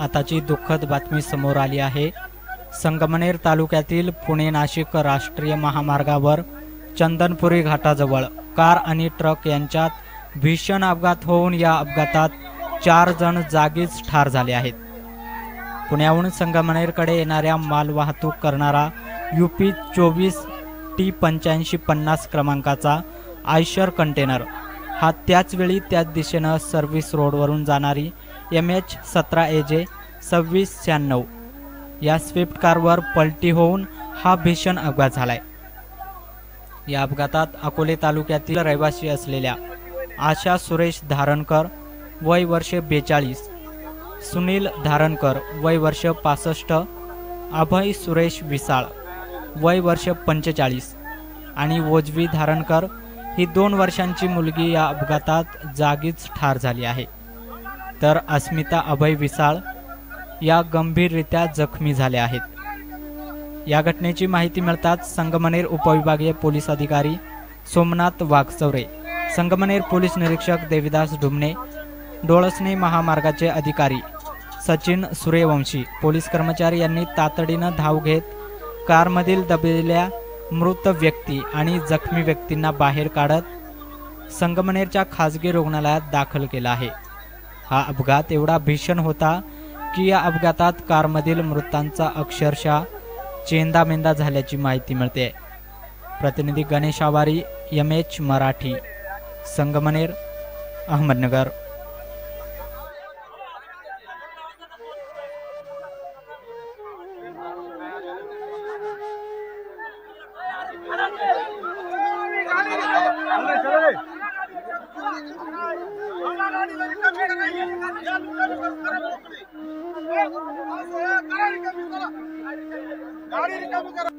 आताची दुःखद बातमी समोर आली आहे. संगमनेर तालुक्यातील पुणे नाशिक राष्ट्रीय महामार्गावर चंदनपुरी घाटाजवळ कार आणि ट्रक यांच्यात भीषण अपघात होऊन या अपघातात चार जण जागीच ठार झाले आहेत. पुण्याहून संगमनेरकडे येणाऱ्या मालवाहतूक करणारा यू पी चोवीस टी पंच्याऐंशी पन्नास क्रमांकाचा आयशर कंटेनर हा त्याचवेळी त्याच दिशेनं सर्व्हिस रोडवरून जाणारी एम एच सतरा ए जे सव्वीस शहाण्णव. या स्विफ्ट कारवर पलटी होऊन हा भीषण अपघात झालाय. या अपघातात अकोले तालुक्यातील रहिवासी असलेल्या आशा सुरेश धारणकर वय वर्षे बेचाळीस सुनील धारणकर वय वर्ष पासष्ट अभय सुरेश विसाळ वय वर्ष पंचेचाळीस आणि ओजवी धारणकर ही दोन वर्षांची मुलगी या अपघातात जागीच ठार झाली आहे. तर अस्मिता अभय विसाळ या गंभीररित्या जखमी झाल्या आहेत. या घटनेची माहिती मिळताच संगमनेर उपविभागीय पोलीस अधिकारी सोमनाथ वाघचौरे संगमनेर पोलीस निरीक्षक देविदास डुमणे डोळसणे महामार्गाचे अधिकारी सचिन सूर्यवंशी पोलीस कर्मचारी यांनी तातडीनं धाव घेत कारमधील दबलेल्या मृत व्यक्ती आणि जखमी व्यक्तींना बाहेर काढत संगमनेरच्या खाजगी रुग्णालयात दाखल केला आहे. हा अपघात एवढा भीषण होता की या अपघातात कारमधील मृतांचा अक्षरशः चेंदामेंदा झाल्याची माहिती मिळते. प्रतिनिधी गणेश आवारी एम एच मराठी संगमनेर अहमदनगर. गाडी रिकामी करा